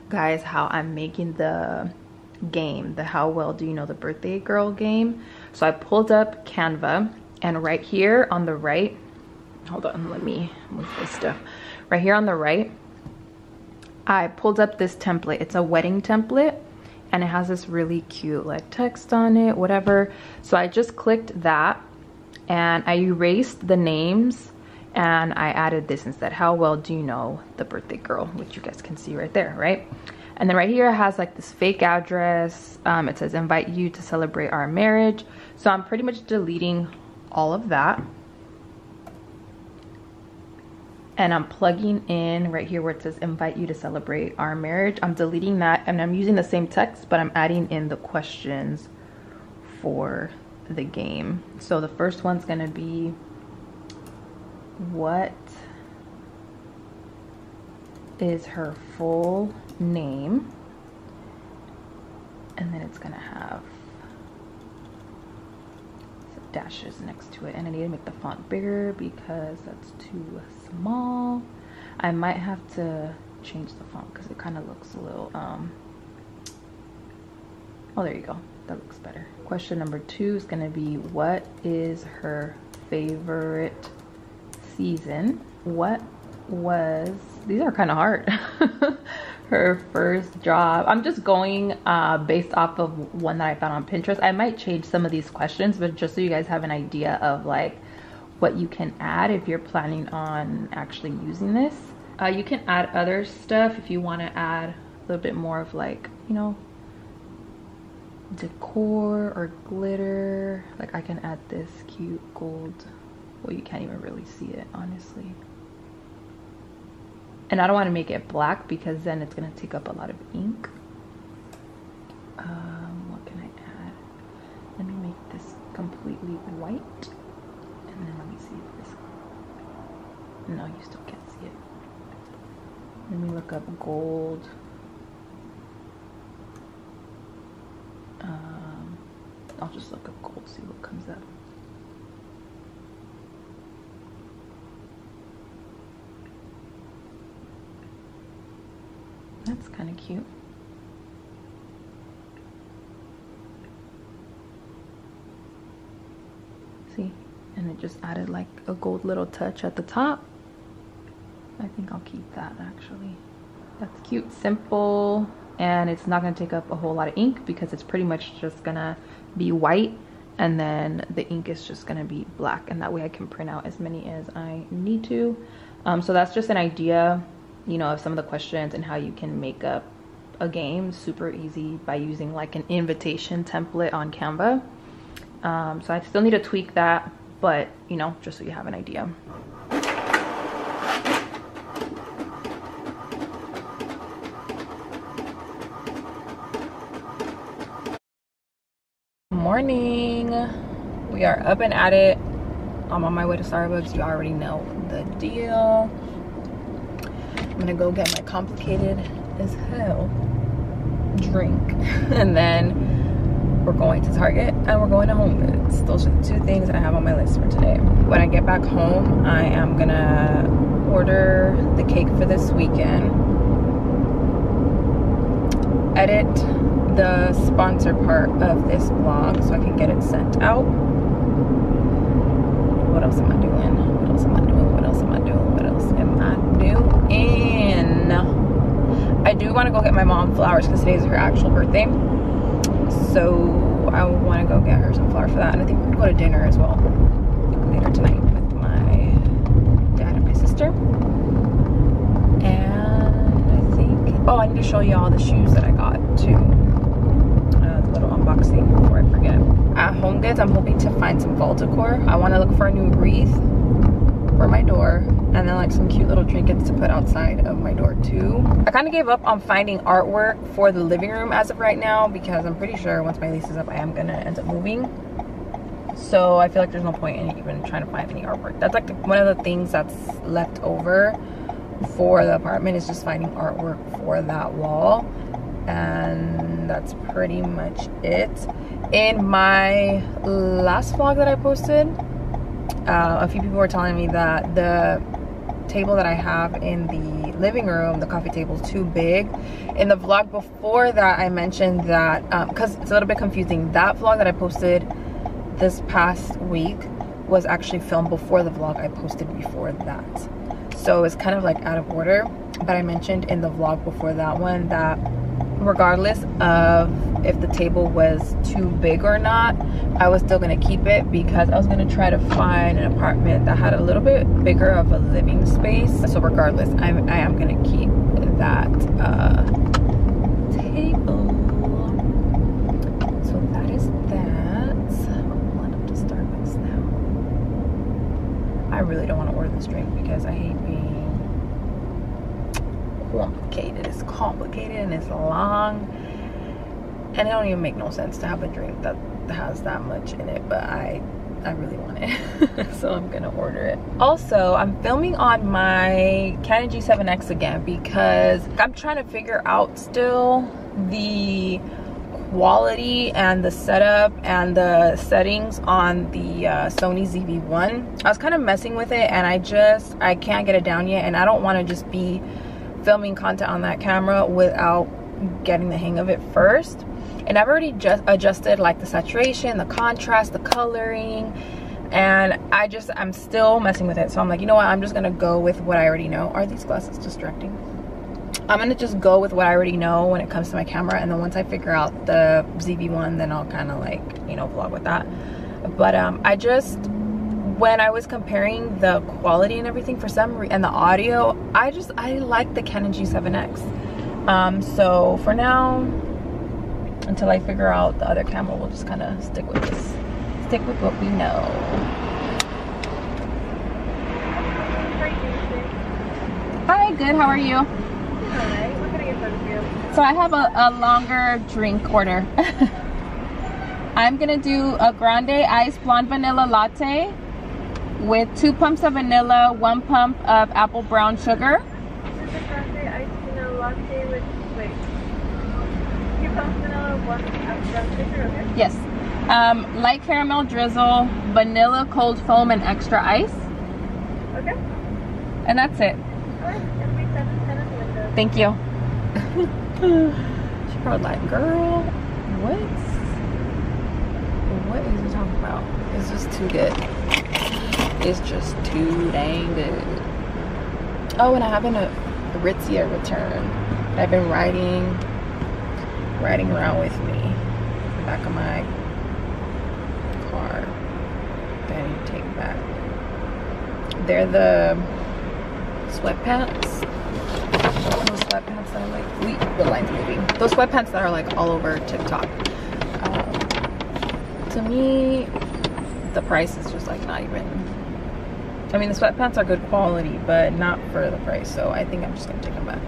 [SPEAKER 2] guys how i'm making the game the how well do you know the birthday girl game. So i pulled up canva and right here on the right hold on let me move this stuff. Right here on the right i pulled up this template. It's a wedding template and it has this really cute like text on it whatever. So i just clicked that and i erased the names and i added this instead how well do you know the birthday girl which you guys can see right there right and then right here it has like this fake address um, it says invite you to celebrate our marriage so i'm pretty much deleting all of that. And I'm plugging in right here where it says invite you to celebrate our marriage. I'm deleting that and I'm using the same text, but I'm adding in the questions for the game. So the first one's gonna be what is her full name? And then it's gonna have dashes next to it and I need to make the font bigger because that's too small. I might have to change the font because it kind of looks a little um oh there you go that looks better question number two is going to be what is her favorite season what was these are kind of hard her first job. I'm just going uh, based off of one that I found on Pinterest. I might change some of these questions, but just so you guys have an idea of like what you can add if you're planning on actually using this. Uh, you can add other stuff if you want to add a little bit more of like, you know, decor or glitter. Like I can add this cute gold. Well, you can't even really see it, honestly and I don't want to make it black because then it's going to take up a lot of ink. Um, what can I add? Let me make this completely white. And then let me see if this... No, you still can't see it. Let me look up gold. Um, I'll just look up gold, see what comes up. That's kind of cute. See? And it just added like a gold little touch at the top. I think I'll keep that actually. That's cute, simple, and it's not gonna take up a whole lot of ink because it's pretty much just gonna be white and then the ink is just gonna be black and that way I can print out as many as I need to. Um, so that's just an idea you know, of some of the questions and how you can make up a game super easy by using like an invitation template on Canva. Um, so I still need to tweak that, but you know, just so you have an idea. Morning. We are up and at it. I'm on my way to Starbucks. You already know the deal. I'm gonna go get my complicated as hell drink and then we're going to Target and we're going to Home Goods. Those are the two things that I have on my list for today. When I get back home, I am gonna order the cake for this weekend. Edit the sponsor part of this vlog so I can get it sent out. What else am I doing? What else am I doing? What else am I doing? What else am I doing? do want to go get my mom flowers because today is her actual birthday. So I want to go get her some flowers for that. And I think we're going to go to dinner as well later tonight with my dad and my sister. And I think, oh, I need to show you all the shoes that I got too. Uh, the little unboxing before I forget. At Home Goods, I'm hoping to find some fall decor. I want to look for a new wreath for my door and then like some cute little trinkets to put outside of my door too. I kind of gave up on finding artwork for the living room as of right now because I'm pretty sure once my lease is up I am gonna end up moving. So I feel like there's no point in even trying to find any artwork. That's like one of the things that's left over for the apartment is just finding artwork for that wall. And that's pretty much it. In my last vlog that I posted, uh, a few people were telling me that the table that I have in the living room, the coffee table is too big. In the vlog before that, I mentioned that, because um, it's a little bit confusing, that vlog that I posted this past week was actually filmed before the vlog I posted before that. So it's kind of like out of order. But I mentioned in the vlog before that one that regardless of if the table was too big or not i was still going to keep it because i was going to try to find an apartment that had a little bit bigger of a living space. So regardless i'm i am going to keep that uh, table. So that is that. To now. I really don't want to order this drink because i hate being complicated. It's complicated and it's long. And it don't even make no sense to have a drink that has that much in it, but I I really want it. so I'm gonna order it. Also, I'm filming on my Canon G7X again because I'm trying to figure out still the quality and the setup and the settings on the uh, Sony ZV-1. I was kind of messing with it and I just, I can't get it down yet and I don't want to just be filming content on that camera without getting the hang of it first. And I've already just adjusted like the saturation the contrast the coloring and I just I'm still messing with it. So I'm like you know what? I'm just gonna go with what I already know. Are these glasses distracting? I'm gonna just go with what I already know when it comes to my camera and then once I figure out the ZV-1 then I'll kind of like you know vlog with that. But um I just when I was comparing the quality and everything for some reason and the audio I just I like the Canon G7X um, so for now until I figure out the other camera we'll just kind of stick with this. Stick with what we know. Hi good. How are you?
[SPEAKER 3] Hi, what can I get for you?
[SPEAKER 2] so I have a, a longer drink order. I'm gonna do a grande ice blonde vanilla latte with two pumps of vanilla, one pump of apple brown sugar.
[SPEAKER 3] This is a grande iced latte with, wait, two pumps vanilla, one apple brown sugar, okay?
[SPEAKER 2] Yes. Um, light caramel drizzle, vanilla cold foam, and extra ice.
[SPEAKER 3] Okay.
[SPEAKER 2] And that's it.
[SPEAKER 3] Alright, it'll be 710 in the window.
[SPEAKER 2] Thank you. she probably like, girl, what? What is you talking about? It's just too good. It's just too dang good. Oh, and I have an Aritzia return. I've been riding, riding around with me. The back of my car. That I need to take back. They're the sweatpants. Those sweatpants that are like, we, the line's moving. Those sweatpants that are like all over TikTok. Um, to me, the price is just like not even I mean, the sweatpants are good quality, but not for the price. So I think I'm just gonna take them back.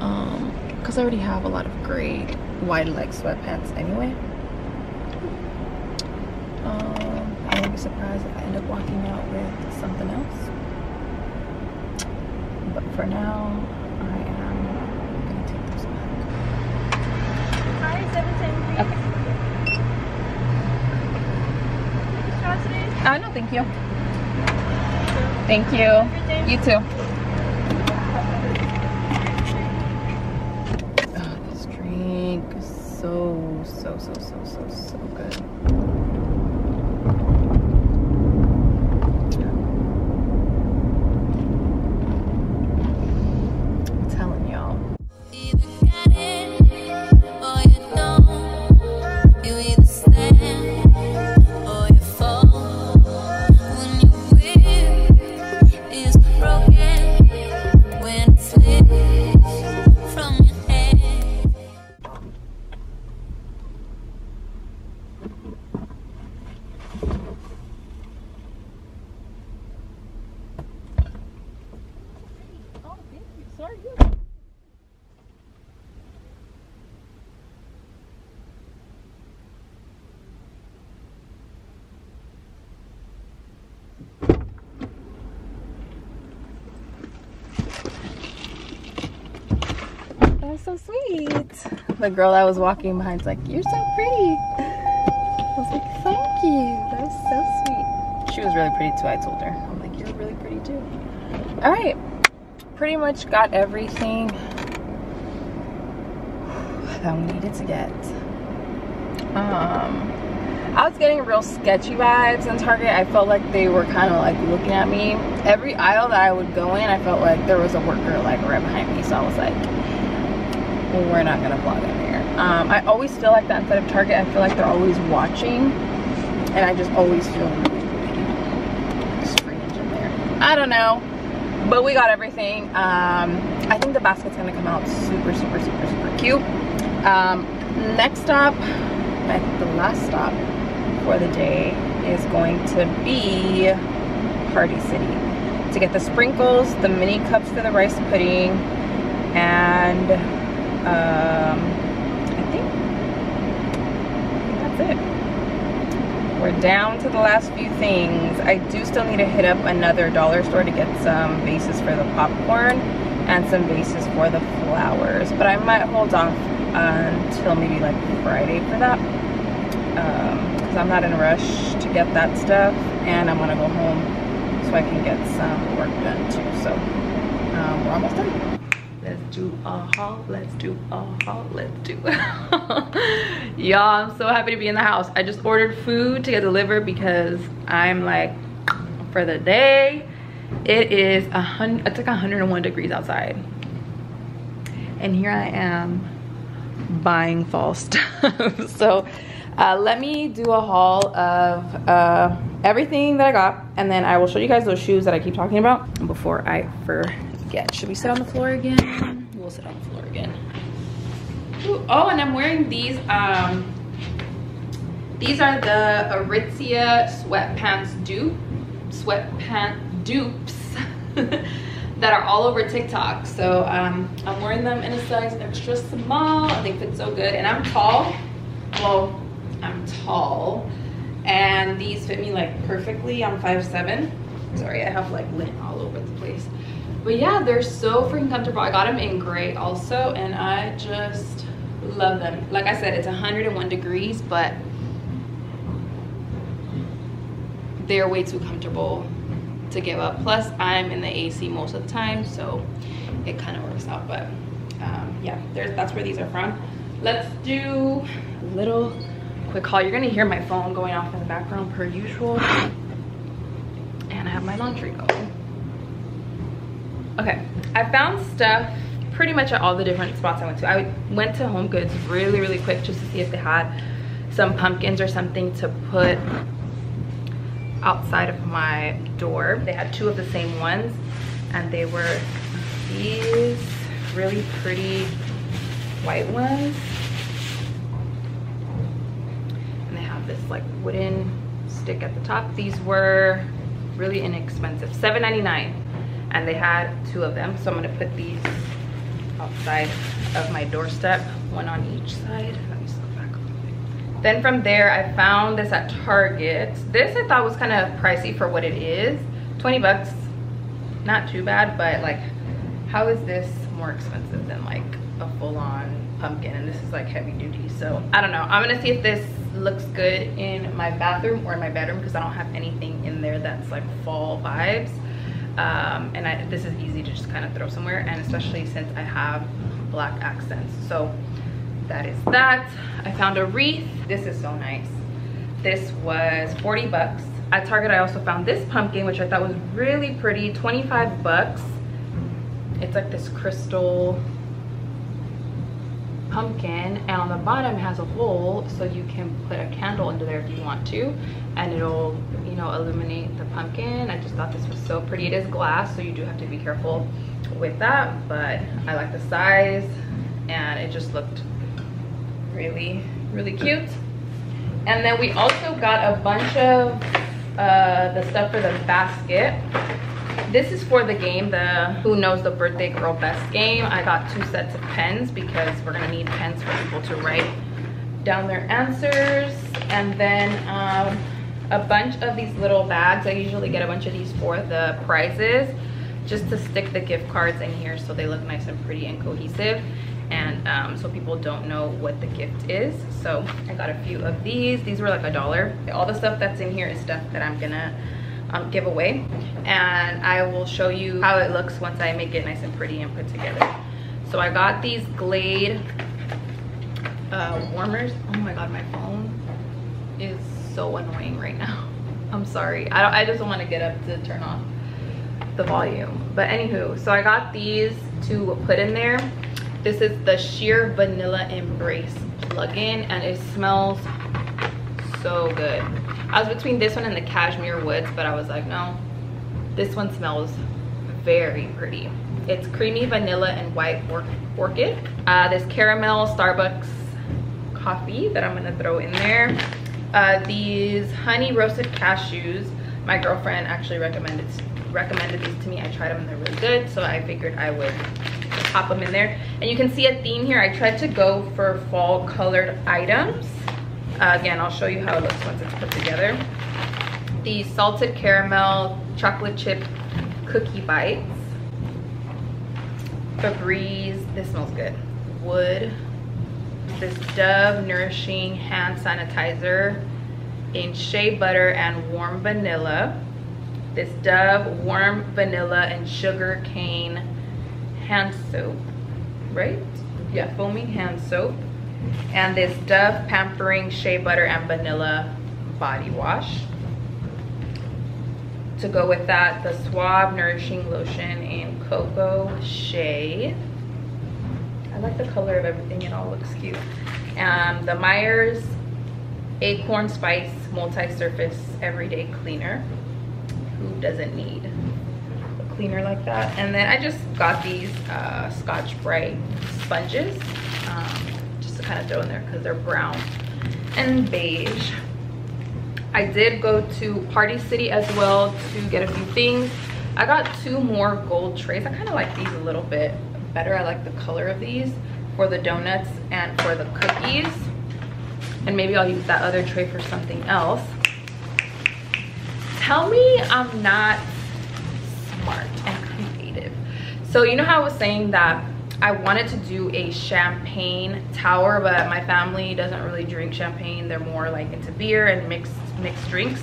[SPEAKER 2] Um, cause I already have a lot of gray wide leg sweatpants anyway. Um, I won't be surprised if I end up walking out with something else. But for now, I am gonna take this back.
[SPEAKER 3] Hi, 710
[SPEAKER 2] Okay.
[SPEAKER 3] Take a straw today?
[SPEAKER 2] Uh, no, thank you. Thank you. You too. Oh, this drink is so, so, so, so, so, so good. The girl that was walking behind's like, you're so pretty. I was like, thank you. That's so sweet. She was really pretty too, I told her. I'm like, you're really pretty too. All right, pretty much got everything that we needed to get. Um, I was getting real sketchy vibes in Target. I felt like they were kind of like looking at me. Every aisle that I would go in, I felt like there was a worker like right behind me. So I was like, we're not gonna vlog in here. Um, I always feel like that instead of Target. I feel like they're always watching, and I just always feel strange in there. I don't know, but we got everything. Um, I think the basket's gonna come out super, super, super, super cute. Um, next stop, like the last stop for the day, is going to be Party City to get the sprinkles, the mini cups for the rice pudding, and um, I think, I think that's it. We're down to the last few things. I do still need to hit up another dollar store to get some bases for the popcorn and some bases for the flowers. But I might hold off until maybe like Friday for that. Because um, I'm not in a rush to get that stuff. And I want to go home so I can get some work done too. So um, we're almost done let's do a haul let's do a haul let's do y'all i'm so happy to be in the house. I just ordered food to get delivered because i'm like for the day. It is a hundred it's like 101 degrees outside. And here i am buying fall stuff. So uh, let me do a haul of uh, everything that i got and then i will show you guys those shoes that i keep talking about before i forget should we sit on the floor again? We'll sit on the floor again. Ooh, oh and i'm wearing these um these are the aritzia sweatpants dupe sweatpant dupes that are all over tiktok. So um i'm wearing them in a size extra small. They fit so good. And i'm tall. Well i'm tall. And these fit me like perfectly. I'm five seven. Sorry i have like lint all over the place but yeah they're so freaking comfortable. I got them in gray also and i just love them. Like i said it's 101 degrees but they're way too comfortable to give up. Plus i'm in the ac most of the time so it kind of works out but um, yeah that's where these are from. Let's do a little quick haul. You're gonna hear my phone going off in the background per usual. And i have my laundry going okay i found stuff pretty much at all the different spots i went to. I went to home goods really really quick just to see if they had some pumpkins or something to put outside of my door. They had two of the same ones and they were these really pretty white ones. And they have this like wooden stick at the top. These were really inexpensive 7.99 and they had two of them so i'm to put these outside of my doorstep one on each side. Then from there i found this at target. This i thought was kind of pricey for what it is. 20 bucks not too bad but like how is this more expensive than like a full-on pumpkin? And this is like heavy duty so i don't know. I'm gonna see if this looks good in my bathroom or in my bedroom because i don't have anything in there that's like fall vibes um, and I, this is easy to just kind of throw somewhere and especially since I have black accents. So that is that. I found a wreath. This is so nice. This was 40 bucks. At Target I also found this pumpkin which I thought was really pretty 25 bucks. It's like this crystal pumpkin and on the bottom has a hole so you can put a candle under there if you want to and it'll you know illuminate the pumpkin. I just thought this was so pretty. It is glass so you do have to be careful with that but i like the size and it just looked really really cute. And then we also got a bunch of uh, the stuff for the basket this is for the game, the Who Knows the Birthday Girl Best game. I got two sets of pens because we're gonna need pens for people to write down their answers. And then um, a bunch of these little bags. I usually get a bunch of these for the prizes just to stick the gift cards in here so they look nice and pretty and cohesive and um, so people don't know what the gift is so i got a few of these these were like a dollar all the stuff that's in here is stuff that i'm gonna um, give away and i will show you how it looks once i make it nice and pretty and put together. So i got these glade uh, warmers. Oh my god my phone is so annoying right now. I'm sorry. I, don't, I just don't want to get up to turn off the volume. But anywho so i got these to put in there. This is the sheer vanilla embrace plug-in and it smells so good i was between this one and the cashmere woods but i was like no this one smells very pretty it's creamy vanilla and white or orchid uh, this caramel starbucks coffee that i'm gonna throw in there uh, these honey roasted cashews my girlfriend actually recommended recommended these to me. I tried them and they're really good. So I figured I would pop them in there. And you can see a theme here. I tried to go for fall colored items. Uh, again, I'll show you how it looks once it's put together. The salted caramel chocolate chip cookie bites. Febreze, this smells good. Wood. This Dove Nourishing Hand Sanitizer in shea butter and warm vanilla this Dove Warm Vanilla and Sugar Cane Hand Soap, right? Yeah, foaming hand soap. And this Dove Pampering Shea Butter and Vanilla Body Wash. To go with that, the Suave Nourishing Lotion in Cocoa Shea. I like the color of everything, it all looks cute. And the Meyer's Acorn Spice Multi-Surface Everyday Cleaner who doesn't need a cleaner like that and then i just got these uh, Scotch-Brite sponges um, kind of throw in there because they're brown and beige. I did go to party city as well to get a few things. I got two more gold trays. I kind of like these a little bit better. I like the color of these for the donuts and for the cookies. And maybe i'll use that other tray for something else. Tell me I'm not smart and creative. So you know how I was saying that I wanted to do a champagne tower, but my family doesn't really drink champagne. They're more like into beer and mixed mixed drinks.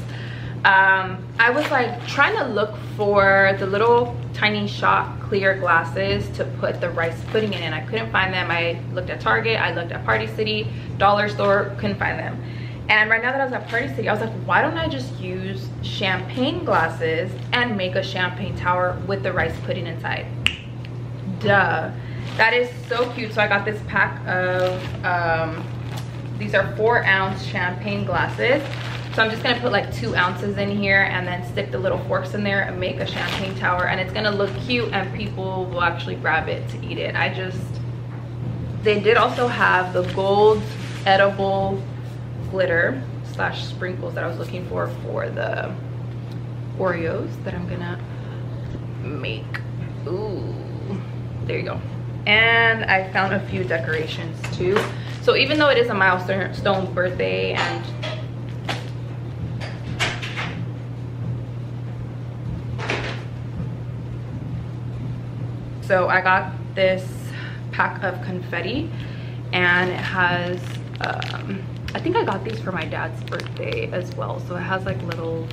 [SPEAKER 2] Um, I was like trying to look for the little tiny shot clear glasses to put the rice pudding in and I couldn't find them. I looked at Target, I looked at Party City, Dollar Store, couldn't find them. And right now that I was at Party City, I was like, why don't I just use champagne glasses and make a champagne tower with the rice pudding inside? Duh. That is so cute. So I got this pack of, um, these are four ounce champagne glasses. So I'm just gonna put like two ounces in here and then stick the little forks in there and make a champagne tower. And it's gonna look cute and people will actually grab it to eat it. I just, they did also have the gold edible glitter slash sprinkles that I was looking for for the Oreos that I'm gonna make. Ooh, there you go. And I found a few decorations too. So even though it is a milestone birthday and so I got this pack of confetti and it has um, I think I got these for my dad's birthday as well. So it has like little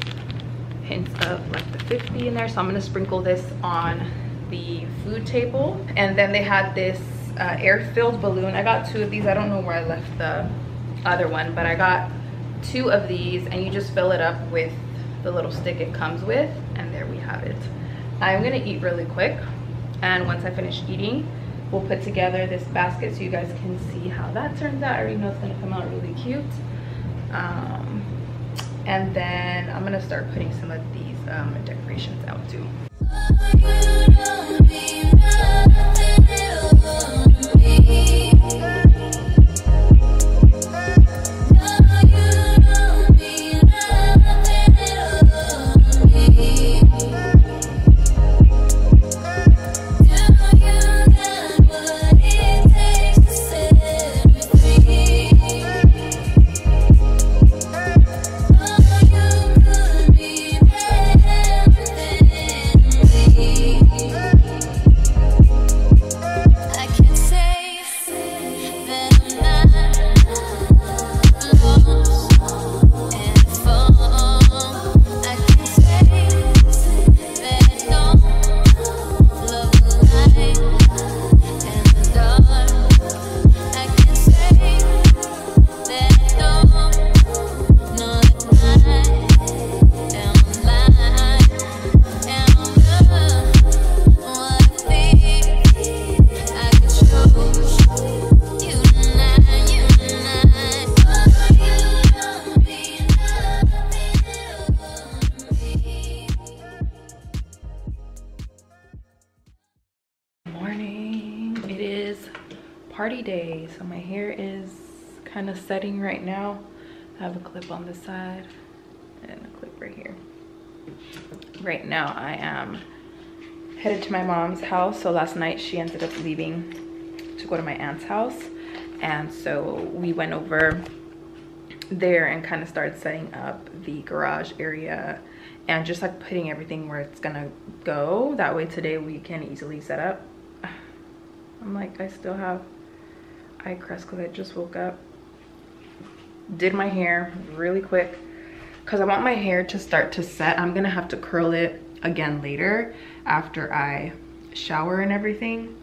[SPEAKER 2] hints of like the 50 in there. So I'm gonna sprinkle this on the food table. And then they had this uh, air-filled balloon. I got two of these. I don't know where I left the other one, but I got two of these and you just fill it up with the little stick it comes with. And there we have it. I'm gonna eat really quick. And once I finish eating, we'll put together this basket so you guys can see how that turns out. I already know it's gonna come out really cute. Um, and then I'm gonna start putting some of these um, decorations out too. You done being mad at me? So my hair is kind of setting right now. I have a clip on the side and a clip right here. Right now I am headed to my mom's house. So last night she ended up leaving to go to my aunt's house. And so we went over there and kind of started setting up the garage area and just like putting everything where it's gonna go. That way today we can easily set up. I'm like, I still have eye crust because I just woke up. Did my hair really quick because I want my hair to start to set. I'm gonna have to curl it again later after I shower and everything.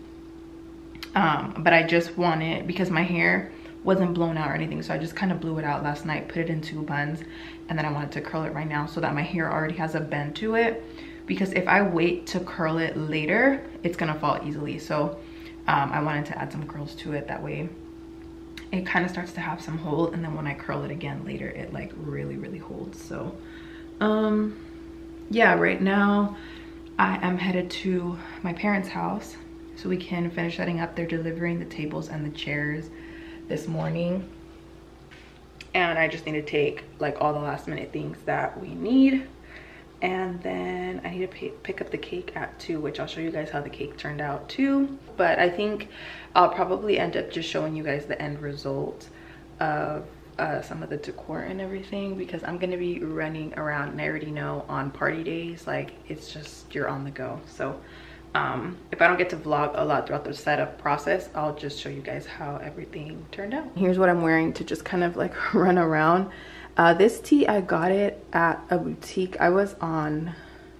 [SPEAKER 2] Um, but I just want it because my hair wasn't blown out or anything. So I just kind of blew it out last night, put it in two buns, and then I wanted to curl it right now so that my hair already has a bend to it. Because if I wait to curl it later, it's gonna fall easily. So um, I wanted to add some curls to it. That way it kind of starts to have some hold. And then when I curl it again later, it like really, really holds. So um, yeah, right now I am headed to my parents' house so we can finish setting up. They're delivering the tables and the chairs this morning. And I just need to take like all the last minute things that we need. And then I need to pick up the cake at 2, which I'll show you guys how the cake turned out too. But I think I'll probably end up just showing you guys the end result of uh, some of the decor and everything because I'm gonna be running around and I already know on party days like it's just you're on the go. So um, if I don't get to vlog a lot throughout the setup process I'll just show you guys how everything turned out. Here's what I'm wearing to just kind of like run around uh, this tee I got it at a boutique. I was on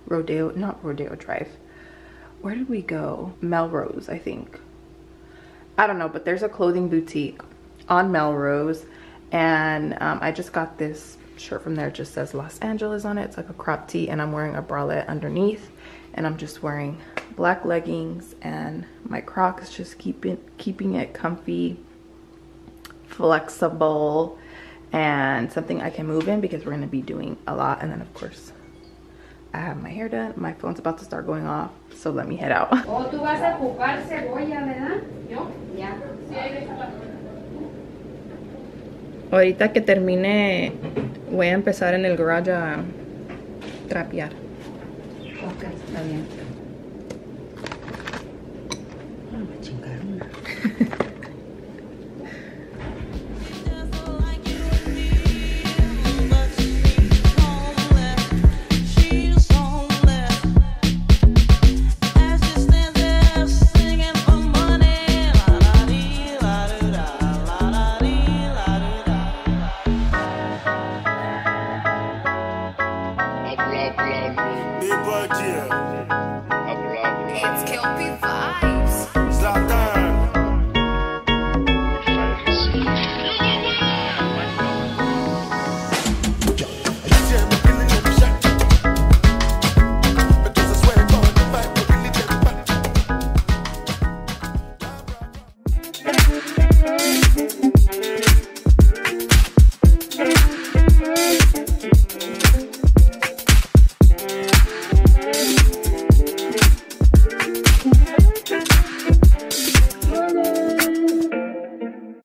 [SPEAKER 2] Rodeo not Rodeo Drive. Where did we go? Melrose I think. I don't know but there's a clothing boutique on Melrose and um, I just got this shirt from there it just says Los Angeles on it. It's like a crop tee and I'm wearing a bralette underneath and I'm just wearing black leggings and my Crocs just keeping keeping it comfy flexible and something I can move in because we're going to be doing a lot and then of course I have my hair done my phone's about to start going off so let me head out
[SPEAKER 4] oh, tú vas a ocupar cebolla, ¿verdad? ¿Yo? Ya.
[SPEAKER 2] Ahorita que termine, voy a empezar en el garage a trapear.
[SPEAKER 4] Ok, está bien.